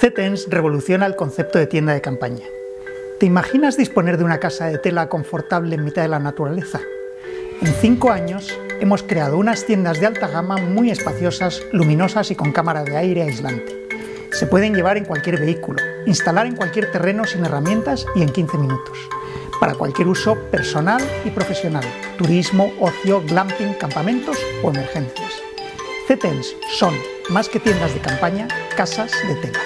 CETENS revoluciona el concepto de tienda de campaña. ¿Te imaginas disponer de una casa de tela confortable en mitad de la naturaleza? En cinco años hemos creado unas tiendas de alta gama muy espaciosas, luminosas y con cámara de aire aislante. Se pueden llevar en cualquier vehículo, instalar en cualquier terreno sin herramientas y en 15 minutos. Para cualquier uso personal y profesional, turismo, ocio, glamping, campamentos o emergencias. CETENS son, más que tiendas de campaña, casas de tela.